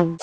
What?